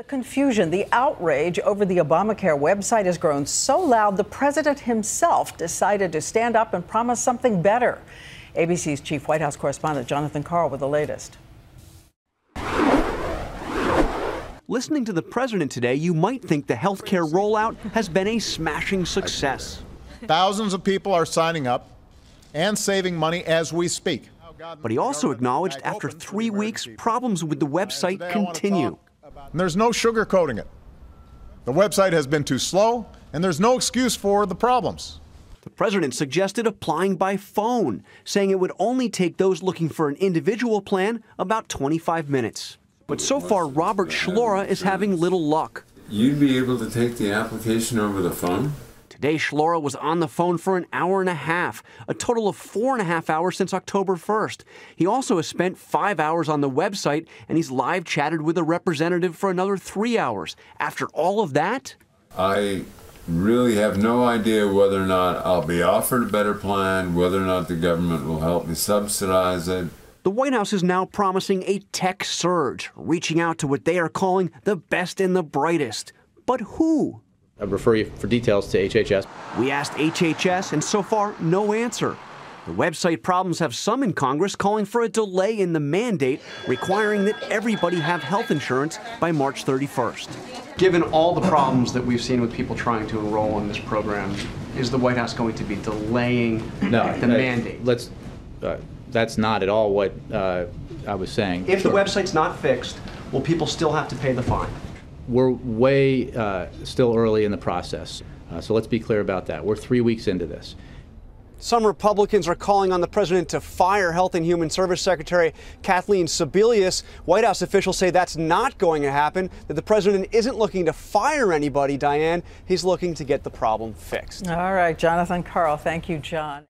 The confusion, the outrage over the Obamacare website has grown so loud the president himself decided to stand up and promise something better. ABC's chief White House correspondent Jonathan Karl with the latest. Listening to the president today, you might think the health care rollout has been a smashing success. Thousands of people are signing up and saving money as we speak. But he also acknowledged after three weeks, problems with the website continue. And there's no sugarcoating it. The website has been too slow, and there's no excuse for the problems. The president suggested applying by phone, saying it would only take those looking for an individual plan about 25 minutes. But so far, Robert Schlora is having little luck. You'd be able to take the application over the phone? Today, Schlora was on the phone for an hour and a half, a total of four and a half hours since October 1st. He also has spent five hours on the website, and he's live chatted with a representative for another three hours. After all of that, I really have no idea whether or not I'll be offered a better plan, whether or not the government will help me subsidize it. The White House is now promising a tech surge, reaching out to what they are calling the best and the brightest. But who? I refer you for details to HHS. We asked HHS, and so far, no answer. The website problems have some in Congress calling for a delay in the mandate requiring that everybody have health insurance by March 31st. Given all the problems that we've seen with people trying to enroll in this program, is the White House going to be delaying No, the uh, mandate? Let's. Uh, that's not at all what uh, I was saying. If the website's not fixed, will people still have to pay the fine? We're way uh, still early in the process, uh, so let's be clear about that. We're three weeks into this. Some Republicans are calling on the president to fire Health and Human Service Secretary Kathleen Sebelius. White House officials say that's not going to happen, that the president isn't looking to fire anybody, Diane. He's looking to get the problem fixed. All right, Jonathan Karl. Thank you, John.